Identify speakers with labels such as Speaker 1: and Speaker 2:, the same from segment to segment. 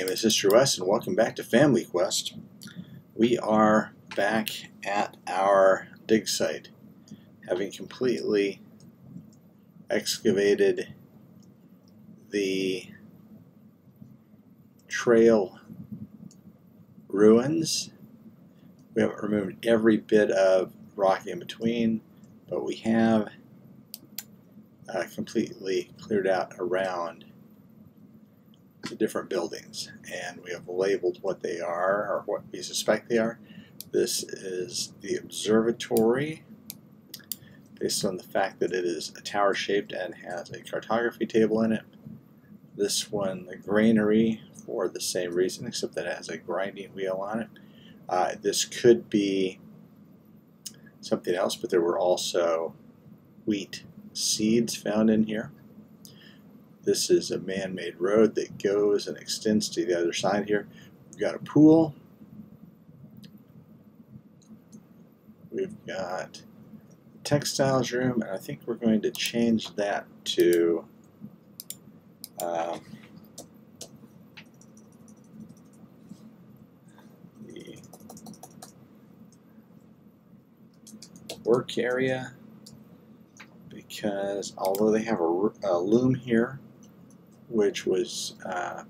Speaker 1: name is History Wes, and welcome back to Family Quest. We are back at our dig site, having completely excavated the trail ruins. We haven't removed every bit of rock in between, but we have uh, completely cleared out around the different buildings and we have labeled what they are or what we suspect they are. This is the observatory based on the fact that it is a tower shaped and has a cartography table in it. This one, the granary, for the same reason except that it has a grinding wheel on it. Uh, this could be something else, but there were also wheat seeds found in here. This is a man-made road that goes and extends to the other side here. We've got a pool. We've got textiles room, and I think we're going to change that to um, the work area because although they have a, a loom here, which was uh,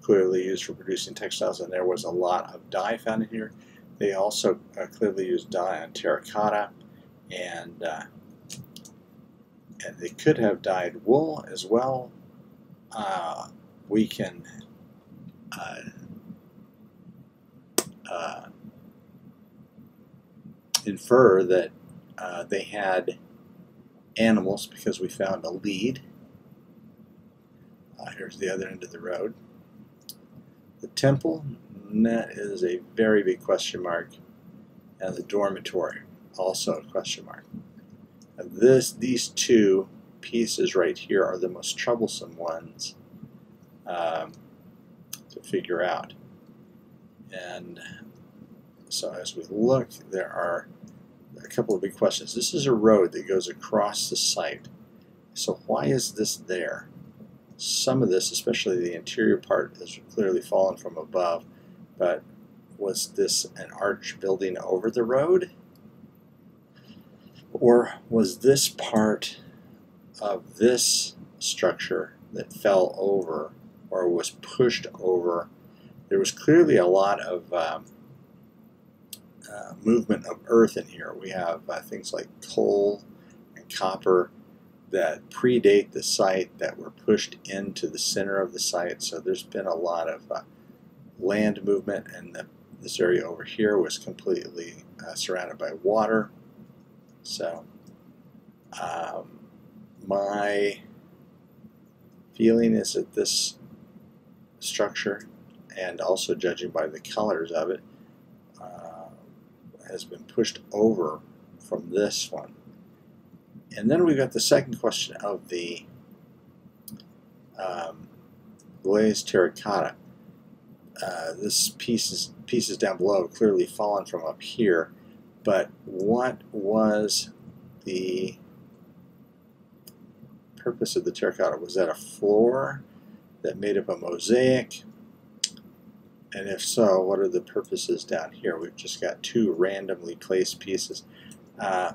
Speaker 1: clearly used for producing textiles, and there was a lot of dye found in here. They also uh, clearly used dye on terracotta, and, uh, and they could have dyed wool as well. Uh, we can uh, uh, infer that they had animals because we found a lead uh, here's the other end of the road. The temple, that is a very big question mark. And the dormitory, also a question mark. And this, these two pieces right here are the most troublesome ones um, to figure out. And so as we look, there are a couple of big questions. This is a road that goes across the site. So why is this there? Some of this, especially the interior part, has clearly fallen from above. But was this an arch building over the road? Or was this part of this structure that fell over or was pushed over? There was clearly a lot of um, uh, movement of earth in here. We have uh, things like coal and copper that predate the site that were pushed into the center of the site. So there's been a lot of uh, land movement, and the, this area over here was completely uh, surrounded by water. So um, my feeling is that this structure, and also judging by the colors of it, uh, has been pushed over from this one. And then we've got the second question of the um, glazed terracotta. Uh, this piece is, pieces down below clearly fallen from up here, but what was the purpose of the terracotta? Was that a floor that made up a mosaic? And if so, what are the purposes down here? We've just got two randomly placed pieces. Uh,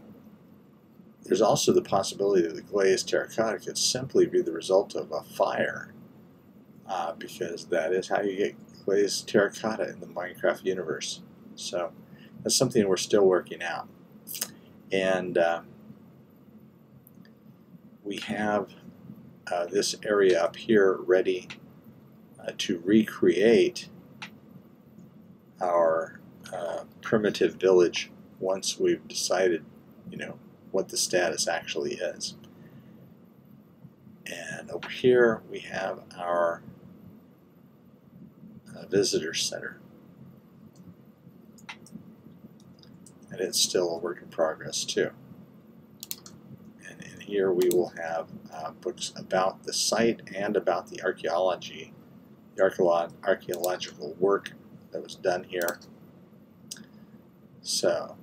Speaker 1: there's also the possibility that the glazed terracotta could simply be the result of a fire, uh, because that is how you get glazed terracotta in the Minecraft universe. So that's something we're still working out. And uh, we have uh, this area up here ready uh, to recreate our uh, primitive village once we've decided, you know, what the status actually is. And over here we have our uh, visitor center. And it's still a work in progress too. And in here we will have uh, books about the site and about the archaeology, the archaeological work that was done here. So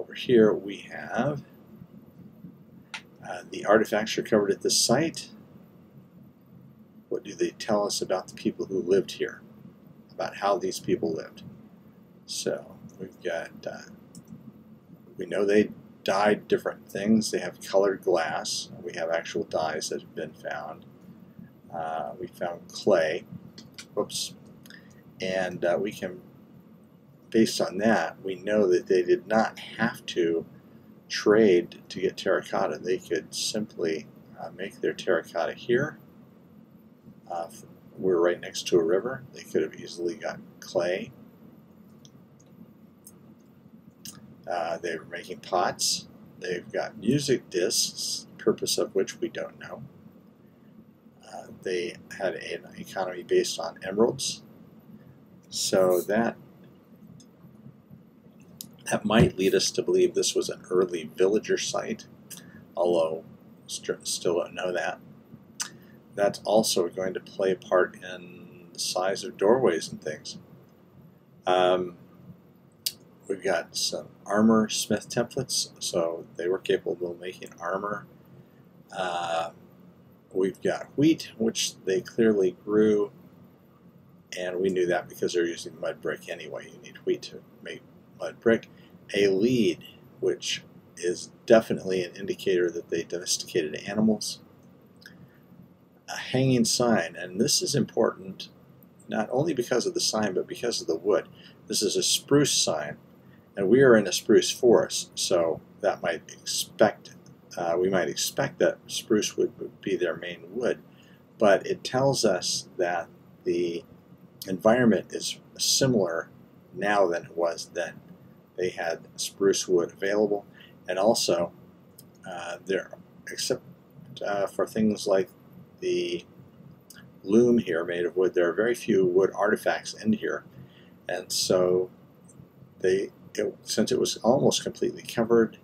Speaker 1: over here we have uh, the artifacts recovered at this site. What do they tell us about the people who lived here? About how these people lived? So we've got, uh, we know they dyed different things. They have colored glass. We have actual dyes that have been found. Uh, we found clay. Whoops. And uh, we can, based on that, we know that they did not have to trade to get terracotta. They could simply uh, make their terracotta here. Uh, we're right next to a river. They could have easily got clay Uh, they were making pots. They've got music discs, purpose of which we don't know. Uh, they had an economy based on emeralds. So that that might lead us to believe this was an early villager site, although st still don't know that. That's also going to play a part in the size of doorways and things. Um, We've got some armor smith templates, so they were capable of making armor. Uh, we've got wheat, which they clearly grew, and we knew that because they're using mud brick anyway. You need wheat to make mud brick. A lead, which is definitely an indicator that they domesticated animals. A hanging sign, and this is important not only because of the sign, but because of the wood. This is a spruce sign, and we are in a spruce forest, so that might expect uh, we might expect that spruce wood would be their main wood, but it tells us that the environment is similar now than it was then. They had spruce wood available, and also uh, there, except uh, for things like the loom here made of wood, there are very few wood artifacts in here, and so they it, since it was almost completely covered,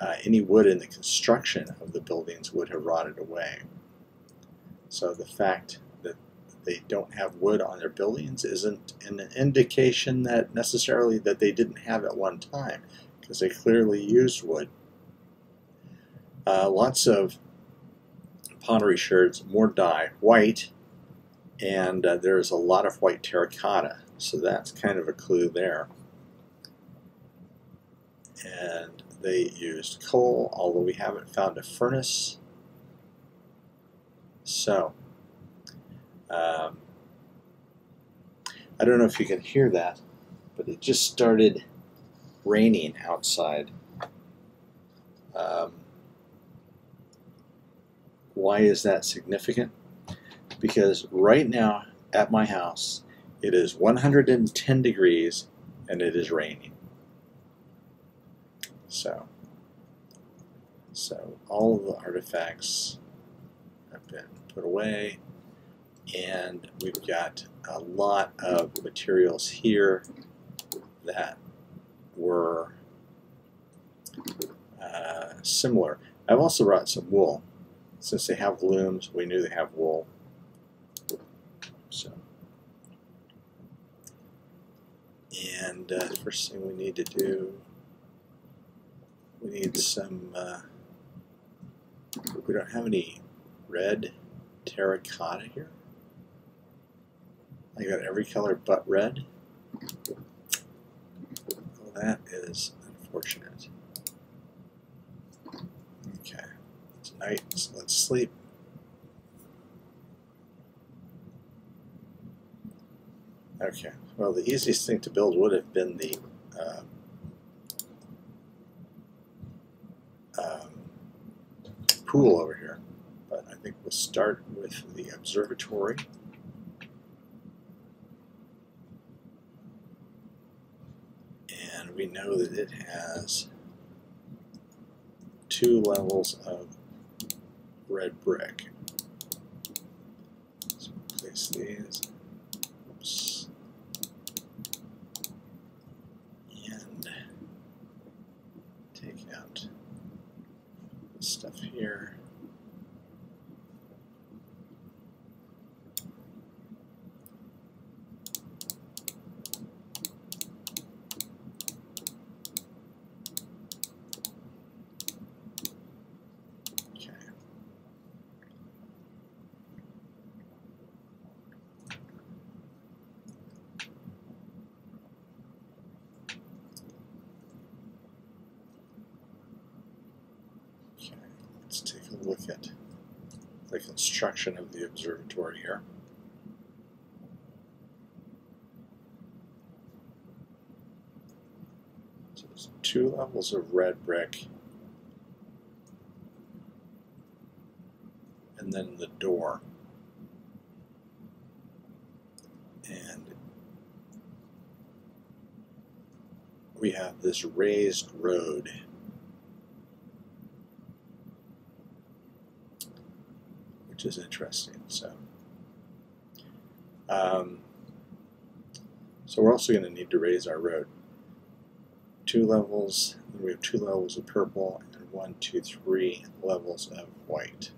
Speaker 1: uh, any wood in the construction of the buildings would have rotted away. So the fact they don't have wood on their buildings isn't an indication that necessarily that they didn't have at one time, because they clearly used wood. Uh, lots of pottery sherds, more dye, white, and uh, there's a lot of white terracotta, so that's kind of a clue there and they used coal, although we haven't found a furnace. So, um, I don't know if you can hear that, but it just started raining outside. Um, why is that significant? Because right now at my house, it is 110 degrees and it is raining. So, so all of the artifacts have been put away, and we've got a lot of materials here that were uh, similar. I've also brought some wool. Since they have looms, we knew they have wool. So, and uh, first thing we need to do we need some, uh, we don't have any red terracotta here. I got every color but red. Well, that is unfortunate. Okay, it's night, so let's sleep. Okay, well the easiest thing to build would have been the uh, pool over here. But I think we'll start with the observatory. And we know that it has two levels of red brick. So place these. Oops. And take out stuff here. Okay. let's take a look at the construction of the observatory here. So there's two levels of red brick and then the door. And we have this raised road which is interesting. So, um, so we're also going to need to raise our road. Two levels, we have two levels of purple and one, two, three levels of white.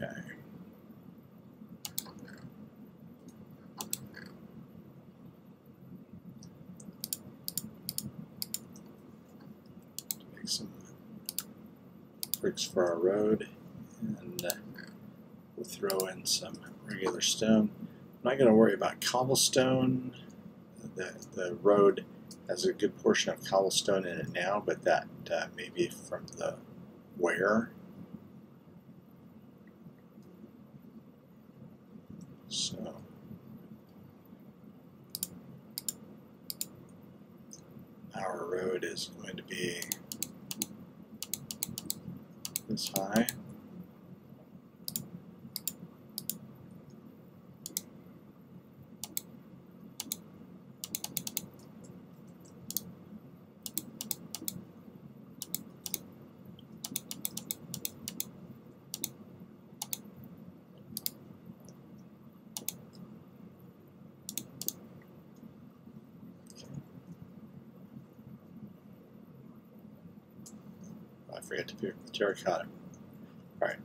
Speaker 1: Okay. Make some bricks for our road, and uh, we'll throw in some regular stone. I'm not going to worry about cobblestone. The, the road has a good portion of cobblestone in it now, but that uh, may be from the wear So our road is going to be this high. I forget to pick the terracotta. Alright.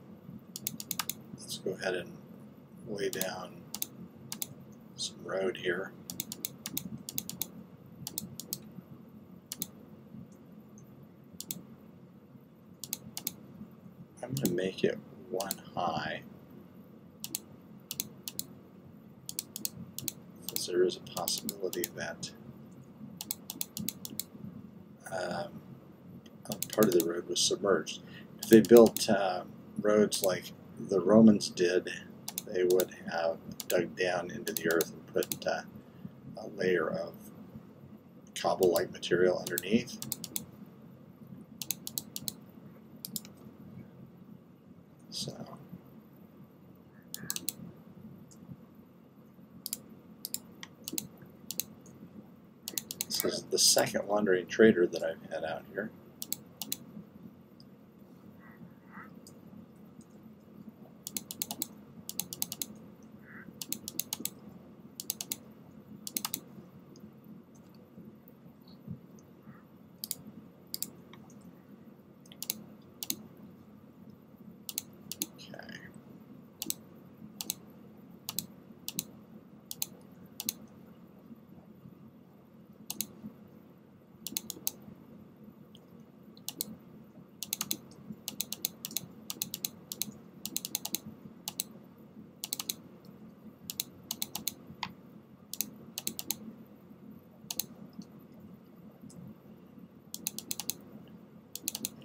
Speaker 1: Let's go ahead and lay down some road here. I'm going to make it one high. Because there is a possibility that um, part of the road was submerged. If they built uh, roads like the Romans did, they would have dug down into the earth and put uh, a layer of cobble-like material underneath. So. This is the second wandering trader that I've had out here. Okay.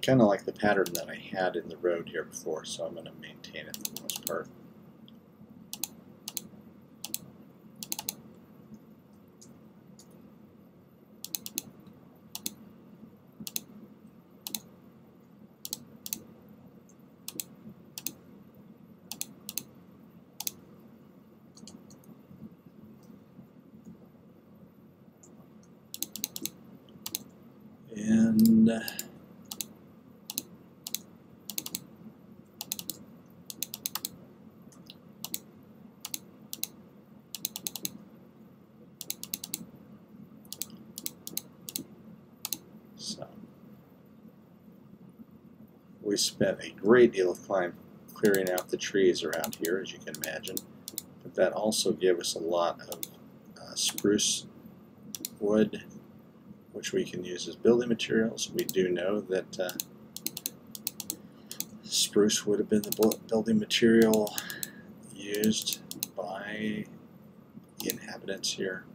Speaker 1: Kind of like the pattern that I had in the road here before, so I'm going to maintain it for the most part. And uh, So we spent a great deal of time clearing out the trees around here, as you can imagine. But that also gave us a lot of uh, spruce wood, which we can use as building materials. We do know that uh, spruce would have been the building material used by the inhabitants here.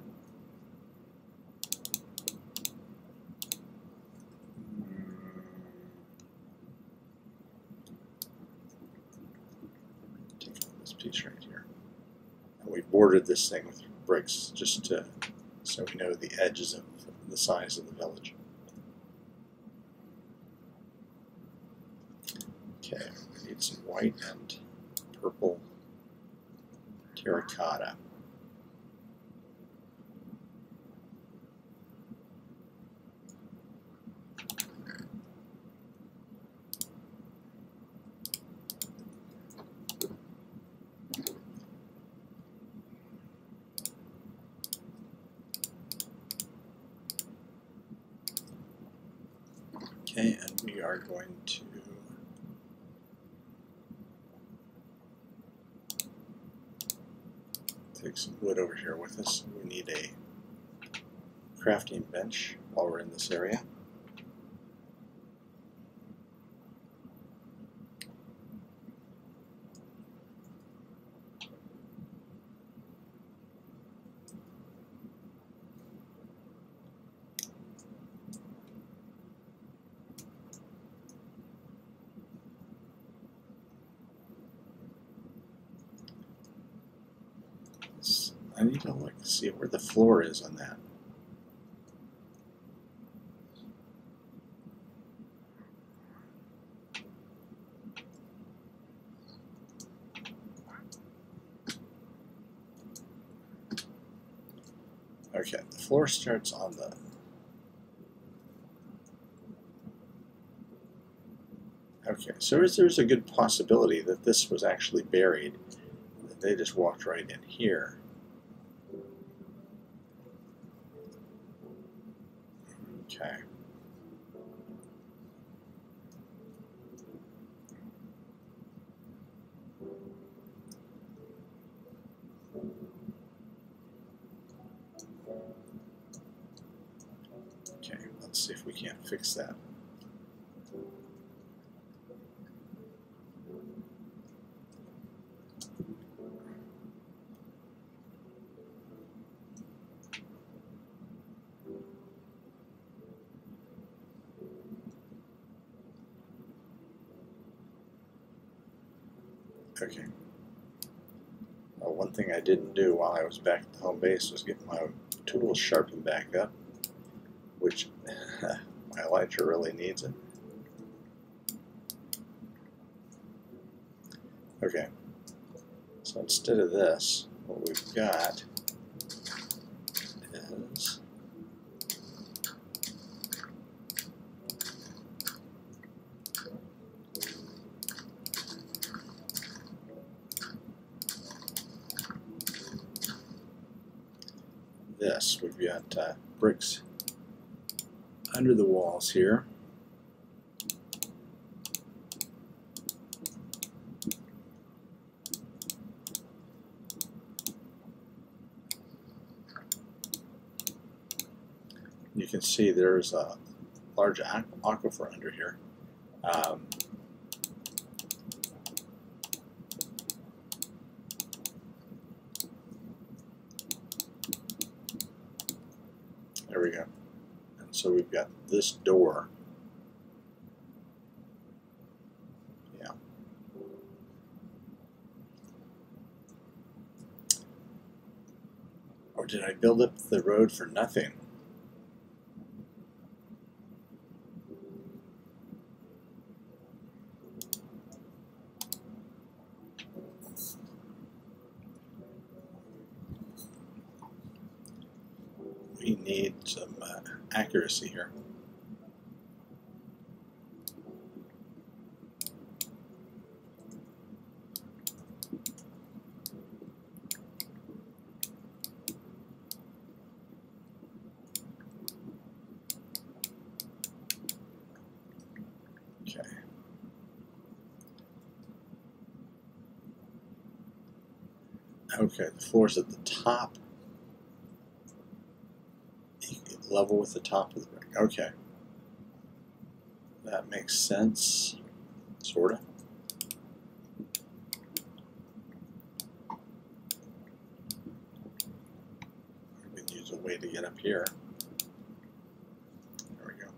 Speaker 1: Bordered this thing with bricks just to, so we know the edges of the size of the village. Okay, we need some white and purple terracotta. Okay, and we are going to take some wood over here with us. We need a crafting bench while we're in this area. I need to look see where the floor is on that. Okay, the floor starts on the Okay, so there's a good possibility that this was actually buried. They just walked right in here. Okay. Okay, let's see if we can't fix that. Okay. Well, one thing I didn't do while I was back at the home base was get my tools sharpened back up, my really needs it. Okay, so instead of this, what we've got is this. We've got uh, bricks under the walls here. You can see there's a large aquifer under here. Um, There we go. And so we've got this door. Yeah. Or did I build up the road for nothing? Need some uh, accuracy here. Okay. Okay, the floor's at the top level with the top of the ring. Okay. That makes sense, sorta. We can use a way to get up here. There we go.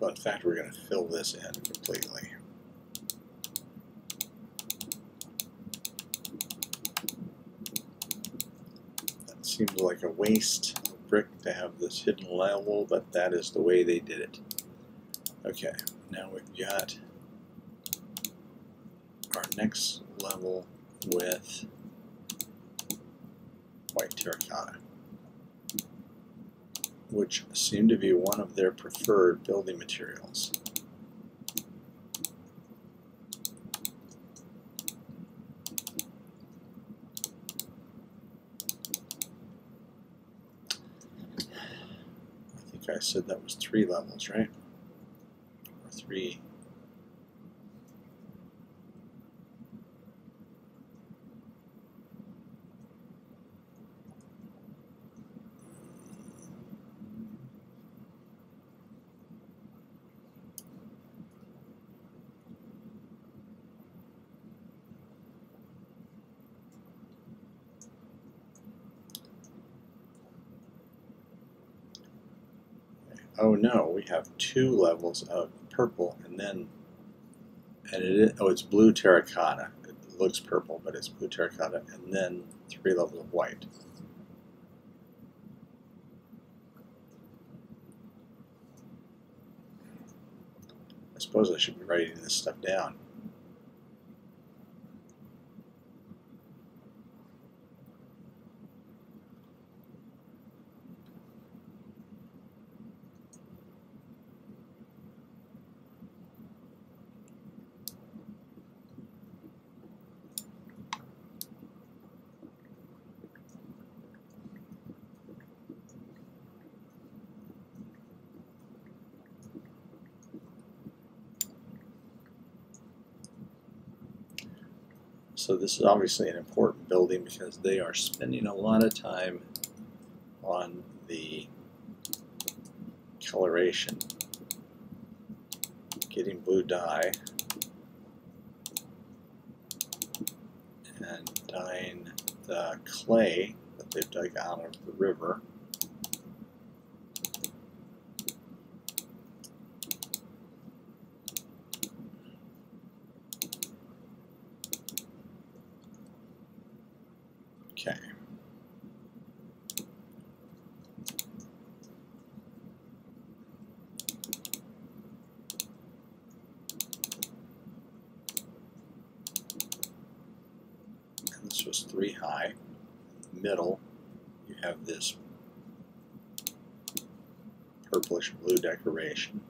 Speaker 1: So in fact, we're going to fill this in completely. That seems like a waste of brick to have this hidden level, but that is the way they did it. Okay, now we've got our next level with white terracotta which seem to be one of their preferred building materials. I think I said that was three levels, right? Or three. Oh no, we have two levels of purple and then, and it is, oh, it's blue terracotta. It looks purple, but it's blue terracotta, and then three levels of white. I suppose I should be writing this stuff down. So this is obviously an important building because they are spending a lot of time on the coloration, getting blue dye, and dyeing the clay that they've dug out of the river. Okay. And this was three high. Middle, you have this purplish blue decoration.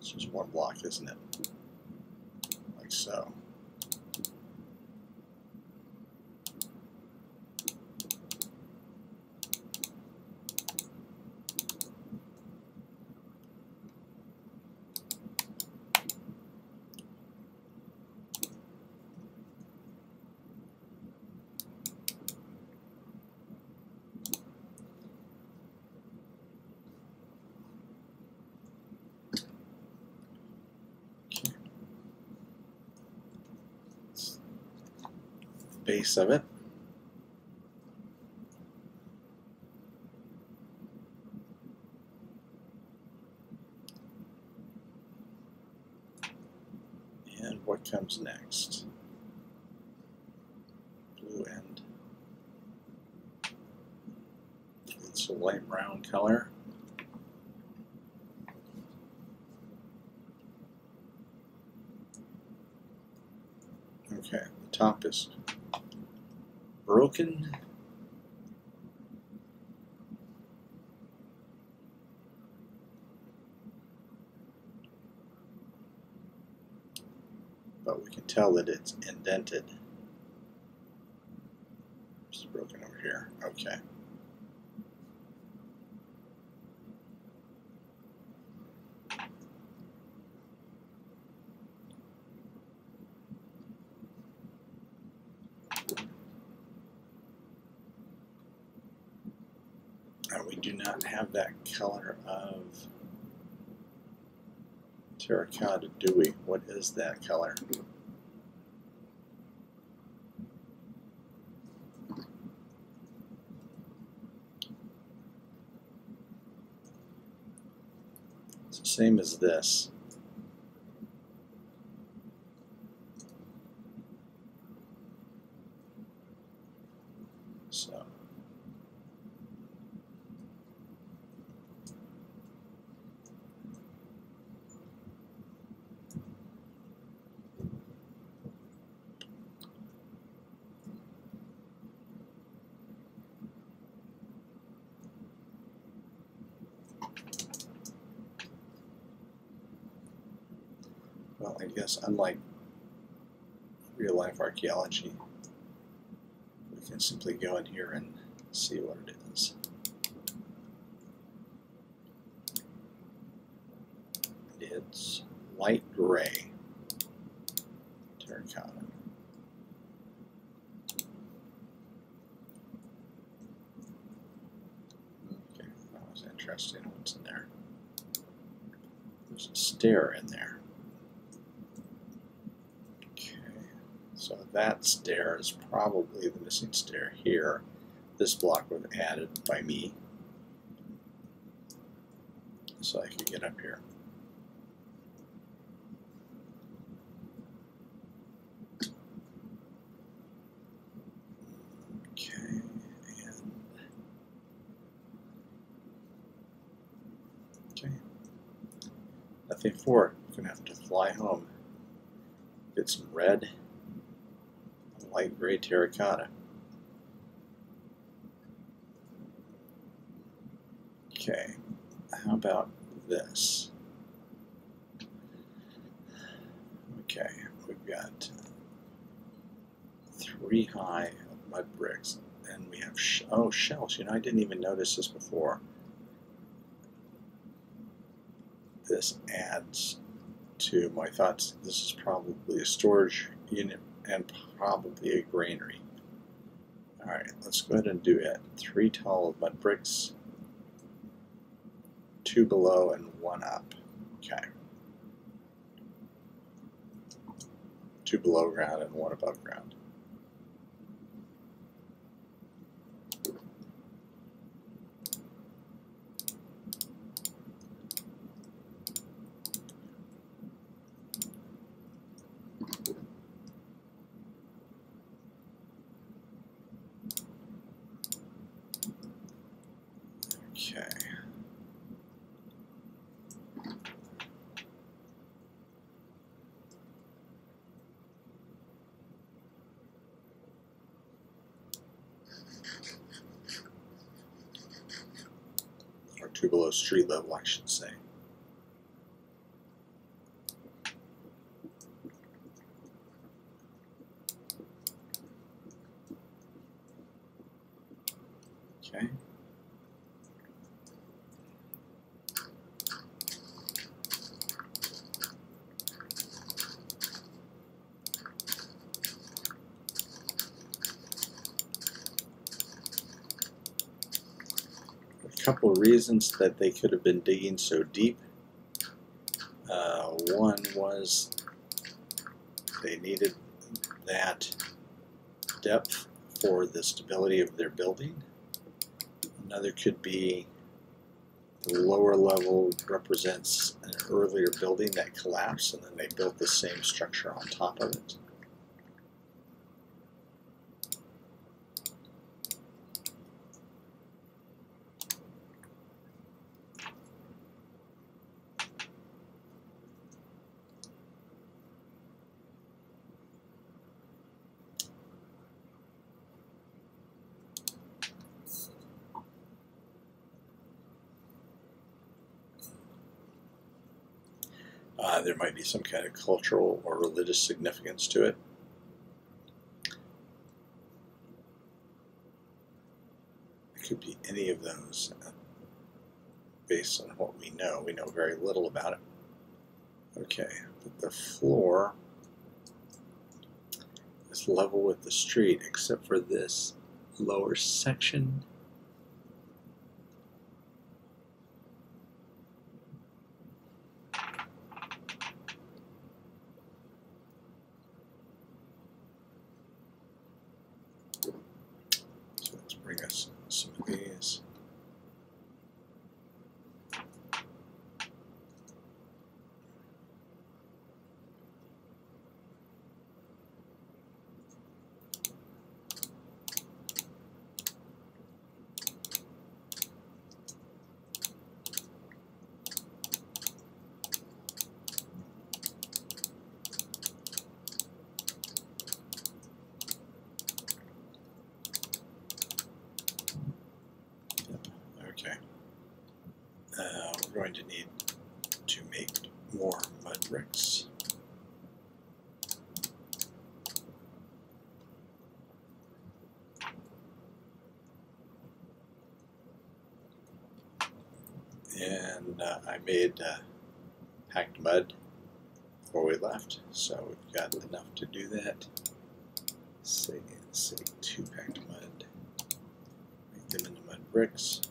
Speaker 1: This is one block, isn't it? Like so. Base of it. And what comes next? Blue end. It's a light brown color. Okay, the top is broken. But we can tell that it's indented. It's broken over here. Okay. Have that color of terracotta, do we? What is that color? It's the same as this. So. Well, I guess unlike real life archaeology, we can simply go in here and see what it is. It's light gray terracotta. Okay, that was interesting. What's in there? There's a stair in there. Okay, so that stair is probably the missing stair here. This block was added by me. So I could get up here. Okay, okay. Nothing for it. I'm gonna have to fly home. Get some red, light gray terracotta. Okay, how about this? Okay, we've got three high mud bricks, and we have sh oh shells. You know, I didn't even notice this before. This adds to my thoughts. This is probably a storage unit and probably a granary. All right, let's go ahead and do it. Three tall mud bricks, two below and one up. Okay. Two below ground and one above ground. Okay. Or two street level, I should say. Okay. a couple of reasons that they could have been digging so deep. Uh, one was they needed that depth for the stability of their building. Another could be the lower level represents an earlier building that collapsed and then they built the same structure on top of it. Uh, there might be some kind of cultural or religious significance to it. It could be any of those uh, based on what we know. We know very little about it. Okay, but the floor is level with the street except for this lower section. So let's bring us some of these. Okay. Uh, we're going to need to make more mud bricks. And uh, I made uh, packed mud before we left, so we've got enough to do that. Say, say two packed mud. Make them into mud bricks.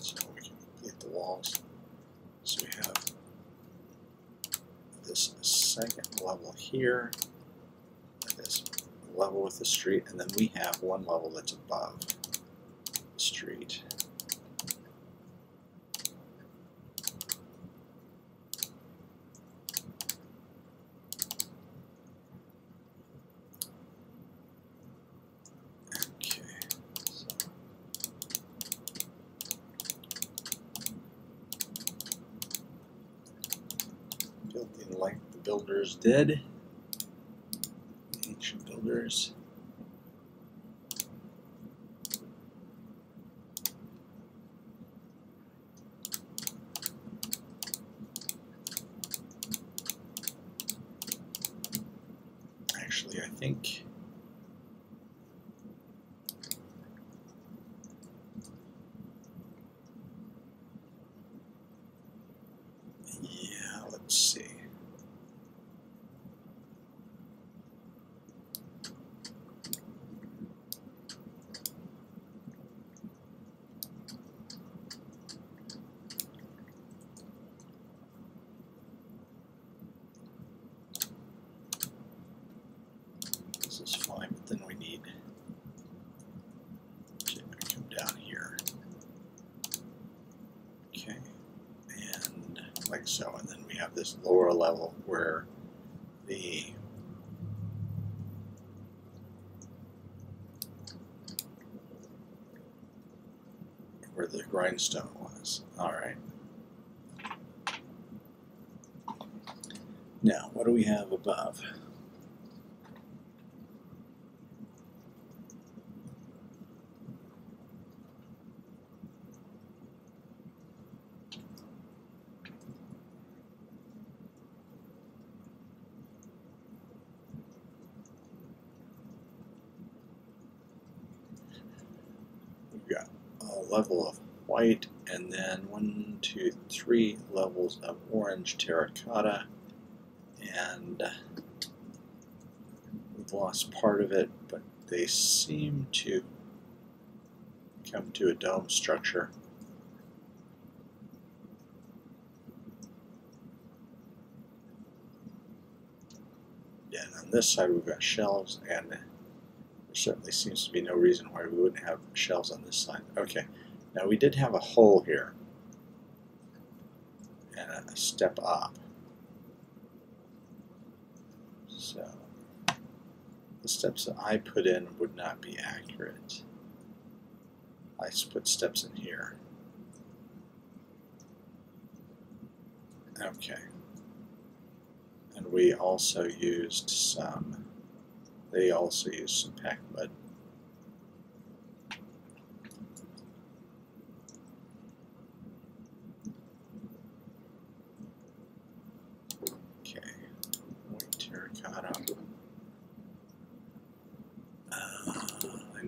Speaker 1: so we can complete the walls. So we have this second level here, and this level with the street, and then we have one level that's above the street. Building like the builders did. The ancient builders. Actually, I think yeah, let's see. This is fine, but then we need to come down here. Okay, and like so, and then we have this lower level where the where the grindstone was. All right. Now, what do we have above? We've got a level of white, and then one, two, three levels of orange terracotta, and we've lost part of it, but they seem to come to a dome structure. And on this side we've got shelves, and there certainly seems to be no reason why we wouldn't have shelves on this side. Okay, now we did have a hole here, and a step up. So the steps that I put in would not be accurate. I put steps in here. Okay, And we also used some, they also used some packed mud. Okay, white terracotta. Uh, I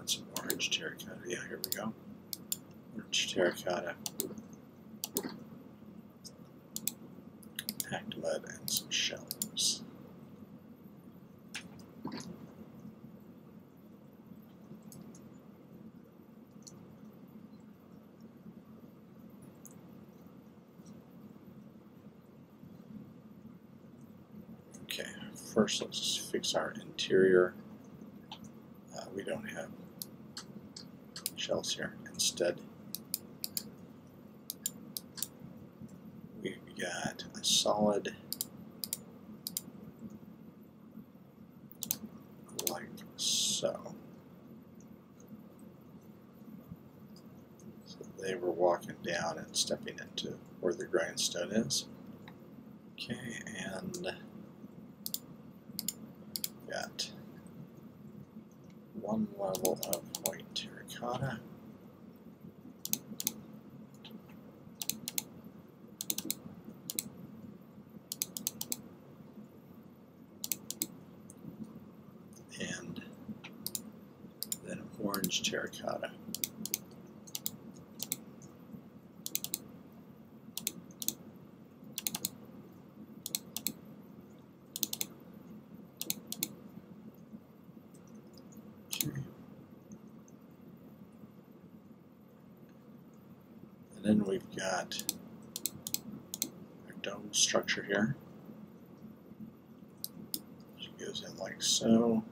Speaker 1: brought some orange terracotta. Yeah, here we go. Orange terracotta. Packed mud and some shells. Okay, first let's fix our interior. Uh, we don't have shells here. Instead, we've got a solid like so. So they were walking down and stepping into where the grindstone is. Okay, and got one level of white terracotta. And then orange terracotta. Okay. And then we've got our dome structure here. Which goes in like so.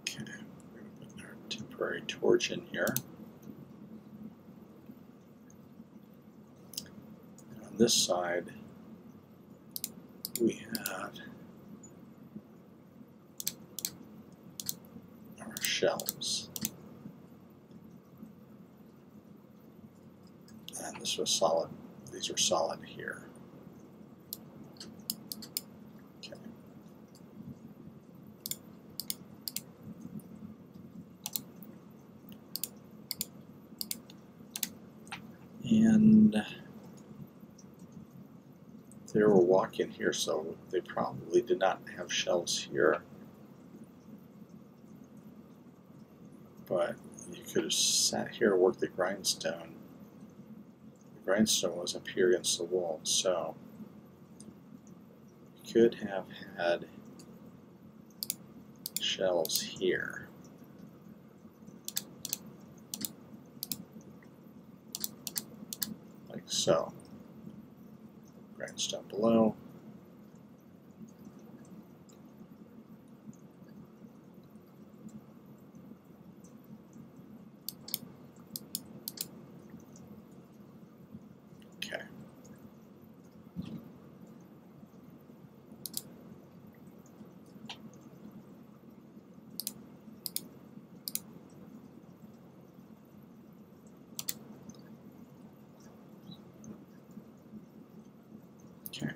Speaker 1: Okay, we're going to put our temporary torch in here. And on this side, we have our shelves. And this was solid, these are solid here. Okay. And they in here, so they probably did not have shelves here. But you could have sat here and worked the grindstone. The grindstone was up here against the wall, so you could have had shelves here. Like so. Grindstone below. Okay. Okay.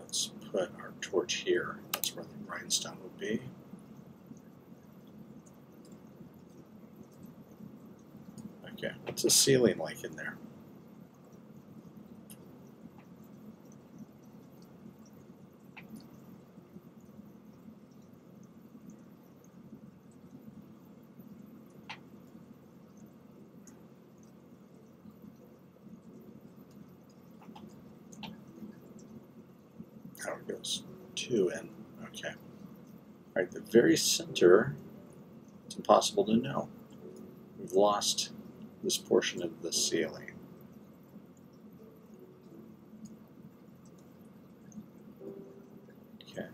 Speaker 1: Let's put our torch here. That's where the grindstone would be. Okay, what's the ceiling like in there? How it goes two in. Okay. Right, the very center, it's impossible to know. We've lost this portion of the ceiling. Okay.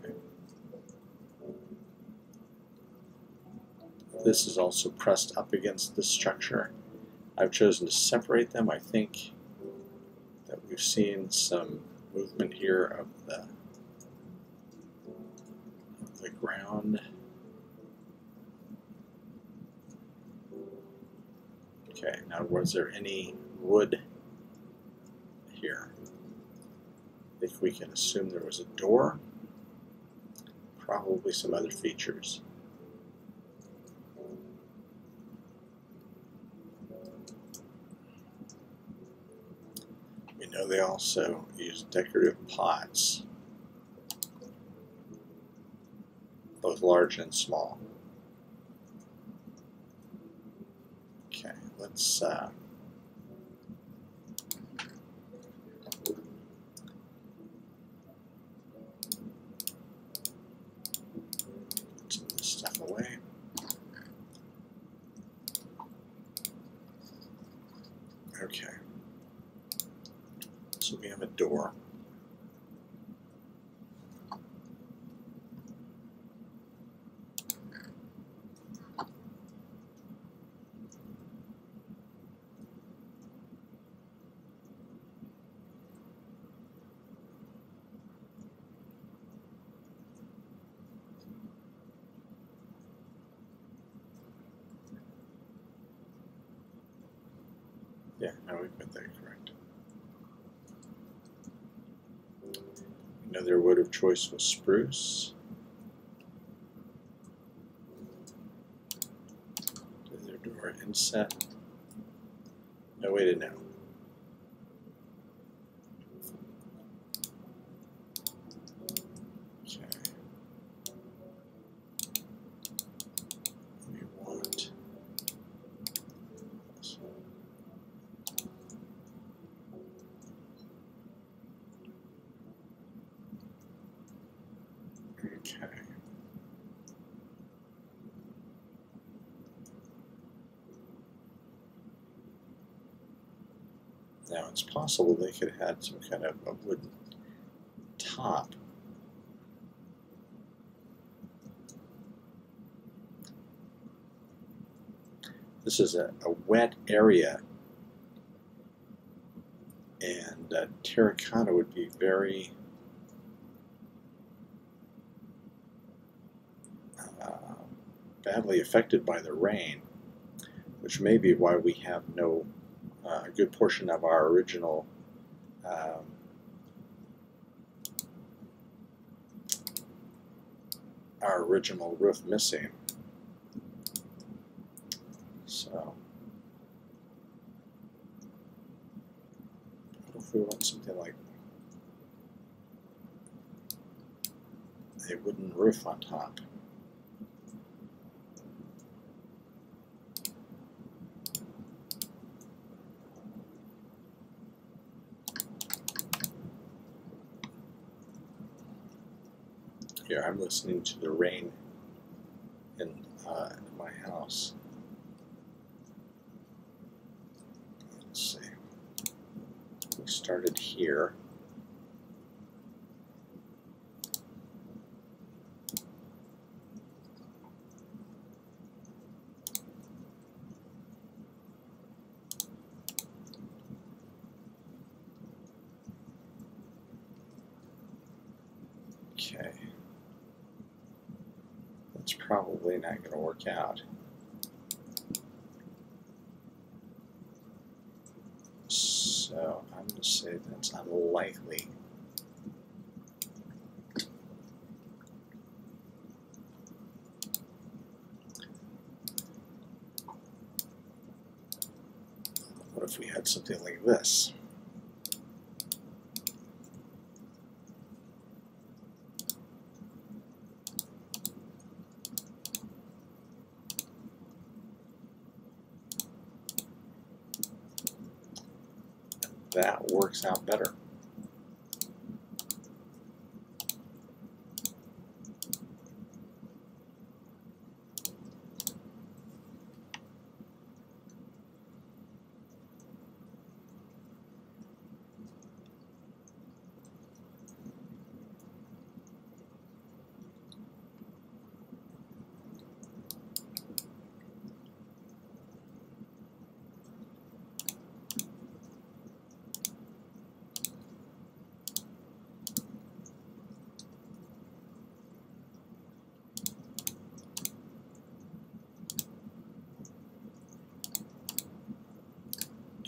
Speaker 1: This is also pressed up against the structure. I've chosen to separate them. I think that we've seen some movement here of the, of ground. Okay, now was there any wood here? I think we can assume there was a door, probably some other features. We know they also use decorative pots, both large and small. Okay, let's uh, put some of this stuff away. Okay. So we have a door. Yeah, now we've got that correct. Another wood of choice was spruce. Another door inset. No way to know. Okay. We want Okay. Now it's possible they could have had some kind of a wooden top. This is a, a wet area, and uh, terracotta would be very uh, badly affected by the rain, which may be why we have no uh, a good portion of our original um, our original roof missing. So, if we want something like a wooden roof on top? I'm listening to the rain in uh, my house. Let's see. We started here. Okay. That's probably not going to work out. So I'm going to say that's unlikely. What if we had something like this? that works out better.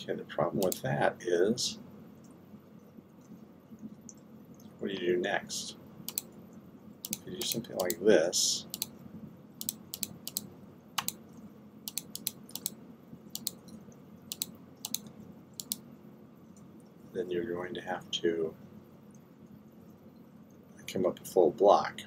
Speaker 1: Okay, the problem with that is, what do you do next? You do something like this, then you're going to have to come up a full block.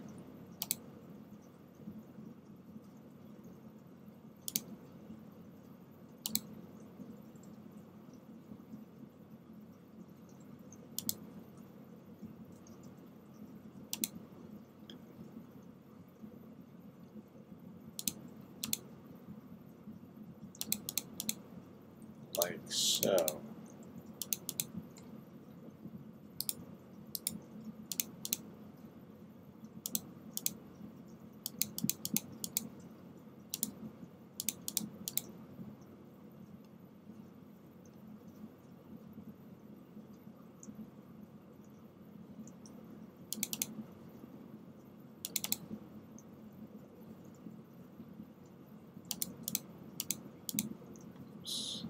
Speaker 1: Like so. Oops.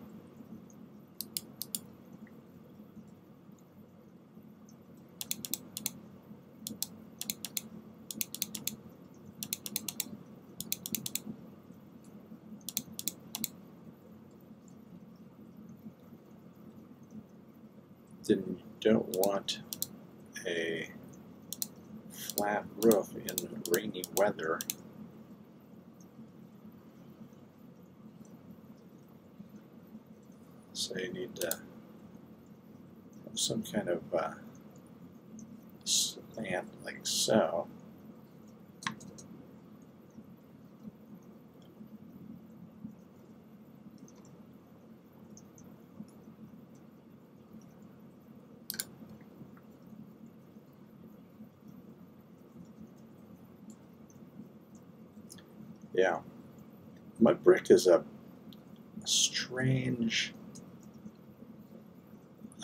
Speaker 1: Then you don't want a flat roof in rainy weather. So you need to have some kind of uh, slant like so. Yeah. Is a strange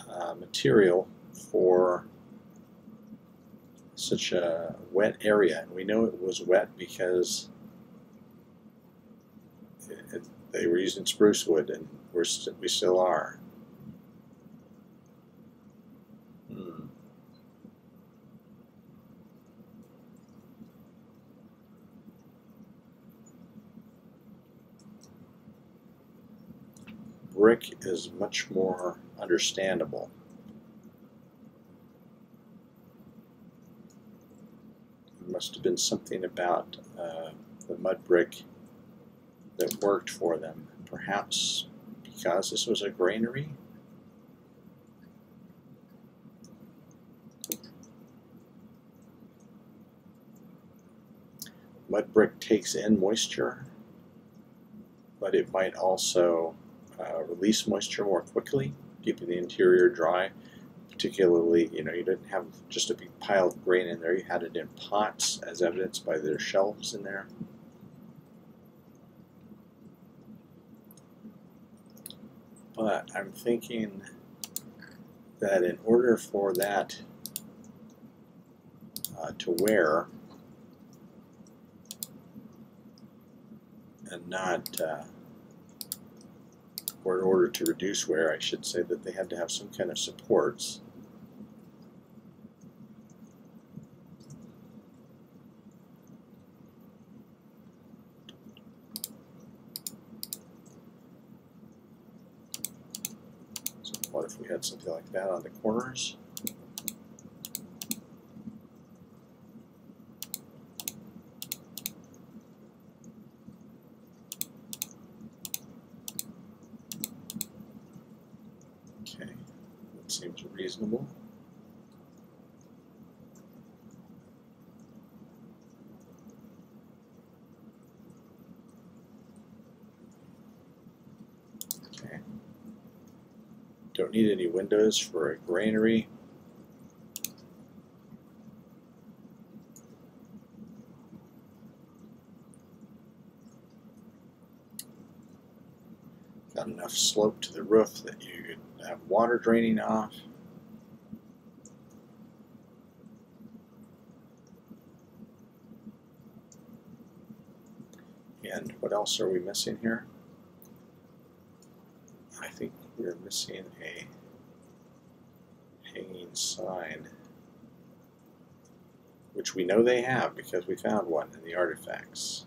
Speaker 1: uh, material for such a wet area. And we know it was wet because it, it, they were using spruce wood, and we still are. Brick is much more understandable. There must have been something about uh, the mud brick that worked for them. Perhaps because this was a granary. Mud brick takes in moisture, but it might also uh, release moisture more quickly, keeping the interior dry. Particularly, you know, you didn't have just a big pile of grain in there, you had it in pots, as evidenced by their shelves in there. But I'm thinking that in order for that uh, to wear and not uh, or in order to reduce wear, I should say that they had to have some kind of supports. So what if we had something like that on the corners? Okay, that seems reasonable. Okay. Don't need any windows for a granary. Got enough slope to the roof that you could have water draining off. And what else are we missing here? I think we're missing a hanging sign, which we know they have because we found one in the artifacts.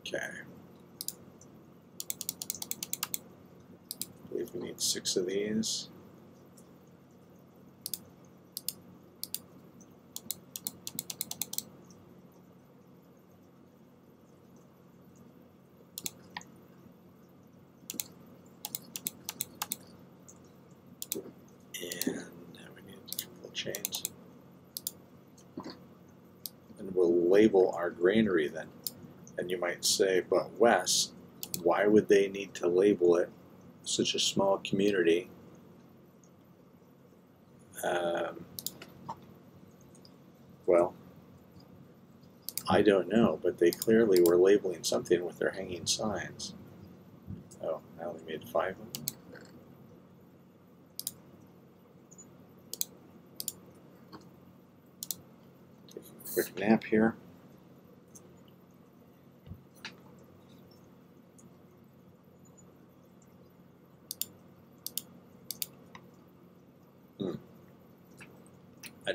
Speaker 1: Okay. We need six of these. Label our granary then. And you might say, but Wes, why would they need to label it such a small community? Um, well, I don't know, but they clearly were labeling something with their hanging signs. Oh, I only made five of them. Quick nap here.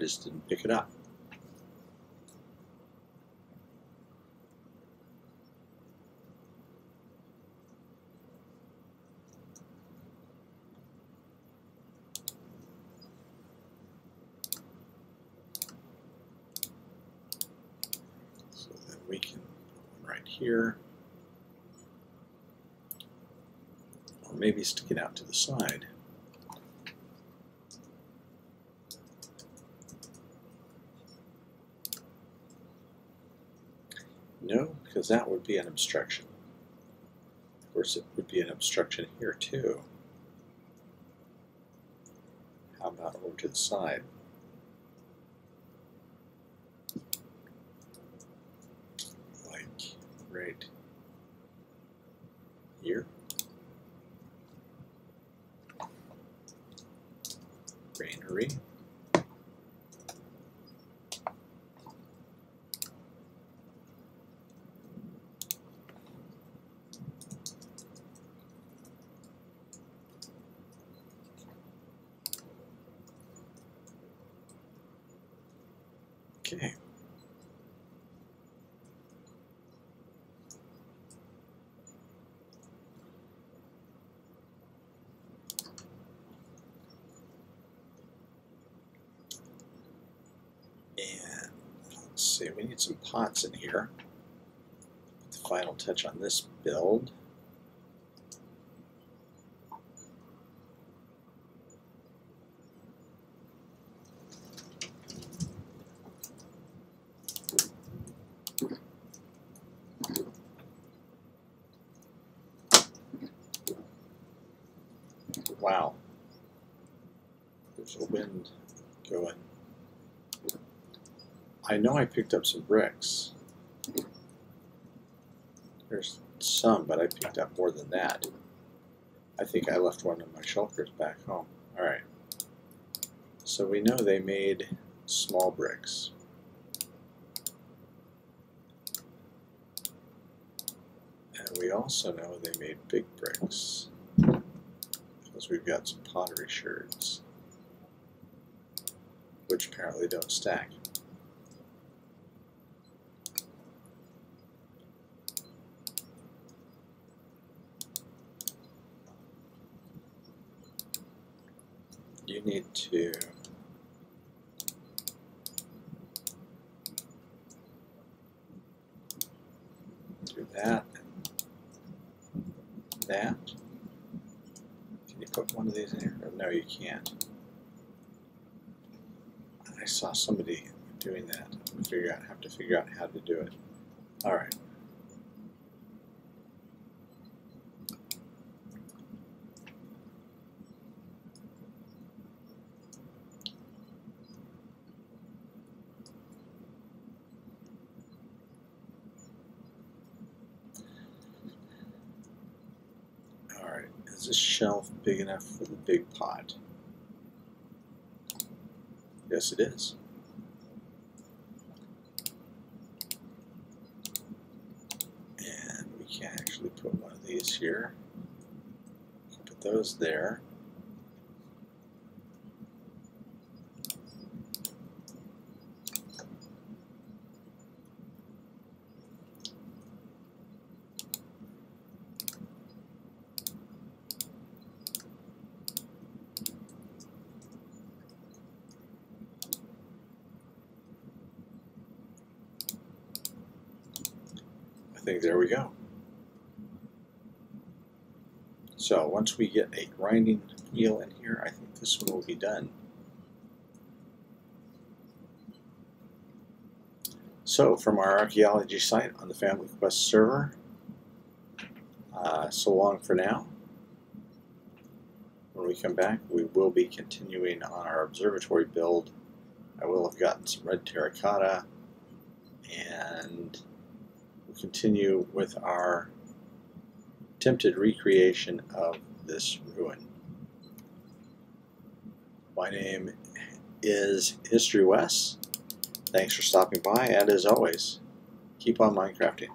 Speaker 1: Just didn't pick it up. So then we can put one right here. Or maybe stick it out to the side. No, because that would be an obstruction. Of course, it would be an obstruction here too. How about over to the side? Like right here. Granary. Okay. And let's see, we need some pots in here. Put the final touch on this build. Wow. There's a wind going. I picked up some bricks. There's some, but I picked up more than that. I think I left one of my shulkers back home. Alright. So we know they made small bricks. And we also know they made big bricks. Because we've got some pottery sherds. Which apparently don't stack. You need to do that and that. Can you put one of these in here? No, you can't. I saw somebody doing that. Out have to figure out how to do it. All right. All this shelf big enough for the big pot? Yes, it is. And we can actually put one of these here. Put those there. I there we go. So once we get a grinding wheel in here, I think this one will be done. So from our archaeology site on the Family Quest server, uh, so long for now. When we come back, we will be continuing on our observatory build. I will have gotten some red terracotta and continue with our attempted recreation of this ruin. My name is History Wes. Thanks for stopping by, and as always, keep on Minecrafting.